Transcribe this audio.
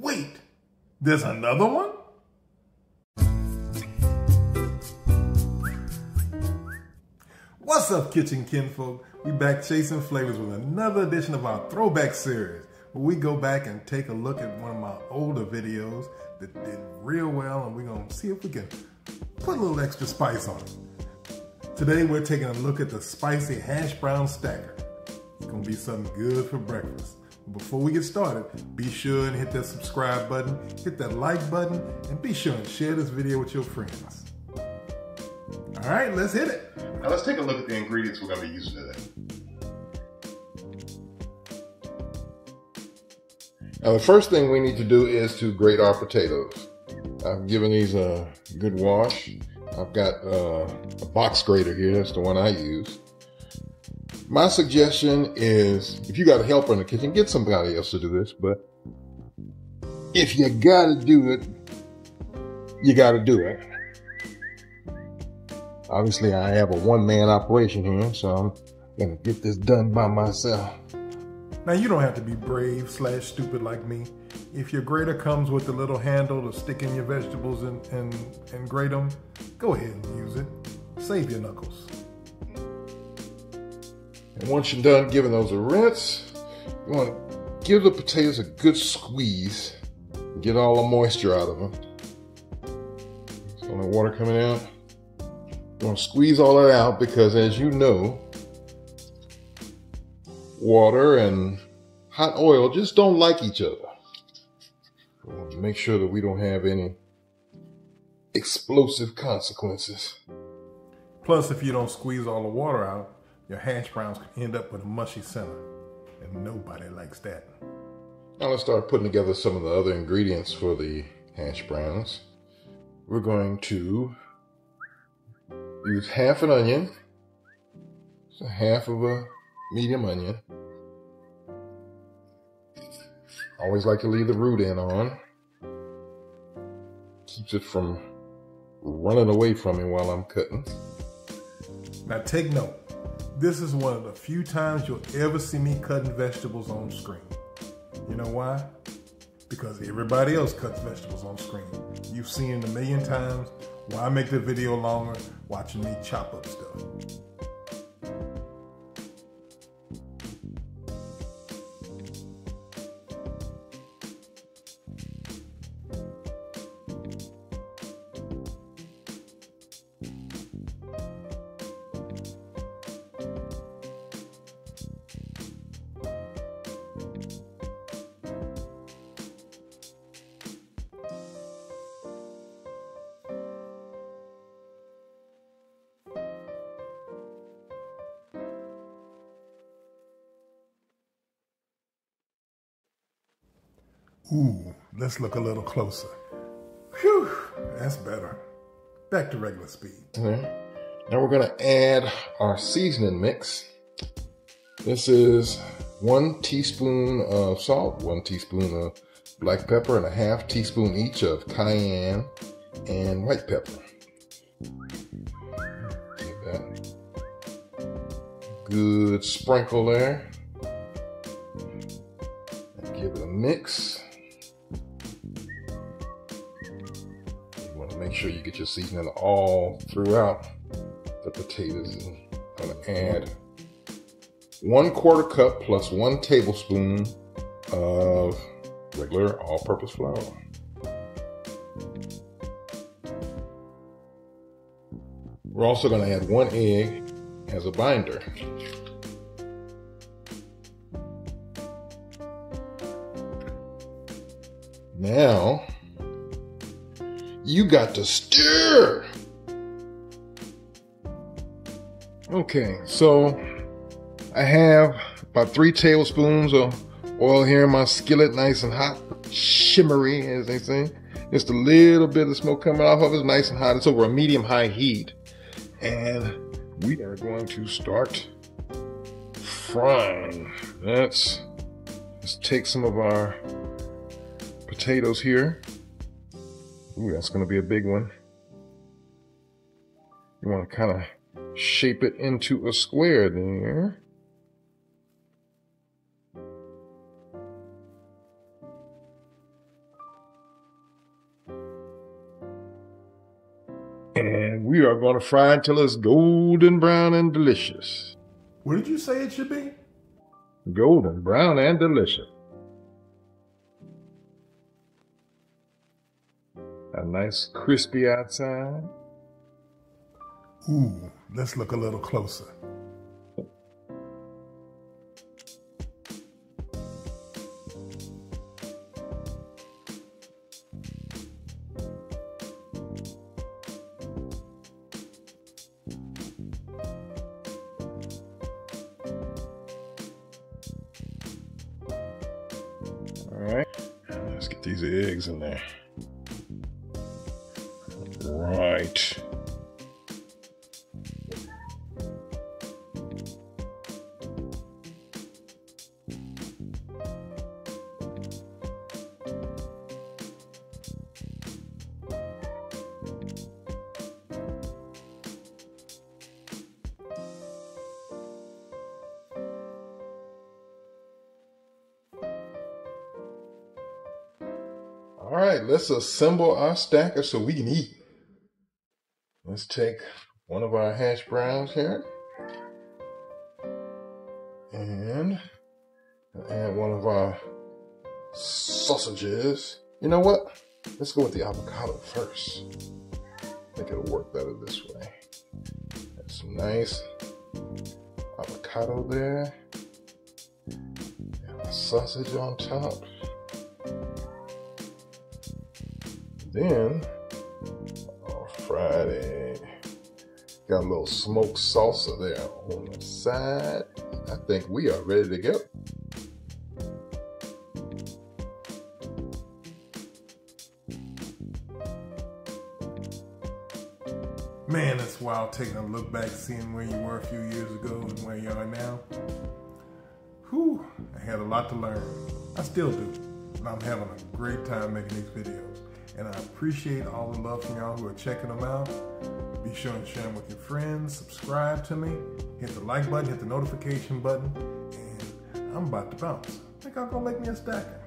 Wait, there's another one? What's up, kitchen kinfolk? We back chasing flavors with another edition of our throwback series, where we go back and take a look at one of my older videos that did real well, and we're gonna see if we can put a little extra spice on it. Today, we're taking a look at the spicy hash brown stacker. It's gonna be something good for breakfast. Before we get started, be sure and hit that subscribe button, hit that like button, and be sure and share this video with your friends. All right, let's hit it. Now let's take a look at the ingredients we're going to be using today. Now the first thing we need to do is to grate our potatoes. I've given these a good wash. I've got uh, a box grater here, that's the one I use. My suggestion is if you got a helper in the kitchen, get somebody else to do this, but if you gotta do it, you gotta do it. Obviously, I have a one man operation here, so I'm gonna get this done by myself. Now you don't have to be brave slash stupid like me. If your grater comes with a little handle to stick in your vegetables and, and, and grate them, go ahead and use it. Save your knuckles. And once you're done giving those a rinse, you want to give the potatoes a good squeeze. Get all the moisture out of them. So the water coming out. You want to squeeze all that out because as you know, water and hot oil just don't like each other. We want to make sure that we don't have any explosive consequences. Plus, if you don't squeeze all the water out, your hash browns can end up with a mushy center. And nobody likes that. Now let's start putting together some of the other ingredients for the hash browns. We're going to use half an onion, so half of a medium onion. Always like to leave the root end on. Keeps it from running away from me while I'm cutting. Now take note. This is one of the few times you'll ever see me cutting vegetables on screen. You know why? Because everybody else cuts vegetables on screen. You've seen it a million times. Why make the video longer watching me chop up stuff? Ooh, let's look a little closer. Whew, that's better. Back to regular speed. Okay. Now we're gonna add our seasoning mix. This is one teaspoon of salt, one teaspoon of black pepper, and a half teaspoon each of cayenne and white pepper. Give that good sprinkle there. Give it a mix. Make sure you get your seasoning all throughout the potatoes. I'm gonna add one quarter cup plus one tablespoon of regular all-purpose flour. We're also going to add one egg as a binder. Now, you got to stir. Okay, so I have about three tablespoons of oil here in my skillet, nice and hot, shimmery, as they say. Just a little bit of smoke coming off of it, nice and hot. It's over a medium high heat. And we are going to start frying. Let's, let's take some of our potatoes here. Ooh, that's going to be a big one. You want to kind of shape it into a square there. And we are going to fry until it's golden brown and delicious. What did you say it should be? Golden brown and delicious. A nice crispy outside. Ooh, let's look a little closer. All right, let's get these eggs in there. Right. All right, let's assemble our stacker so we can eat. Let's take one of our hash browns here and add one of our sausages. You know what? Let's go with the avocado first. I think it'll work better this way. Add some nice avocado there. And a sausage on top. Then, oh, Friday, got a little smoked salsa there on the side. I think we are ready to go. Man, it's wild taking a look back, seeing where you were a few years ago and where you are now. Whew, I had a lot to learn. I still do. And I'm having a great time making these videos. And I appreciate all the love from y'all who are checking them out. Be sure and share them with your friends. Subscribe to me. Hit the like button, hit the notification button. And I'm about to bounce. I think I'll go make me a stacker.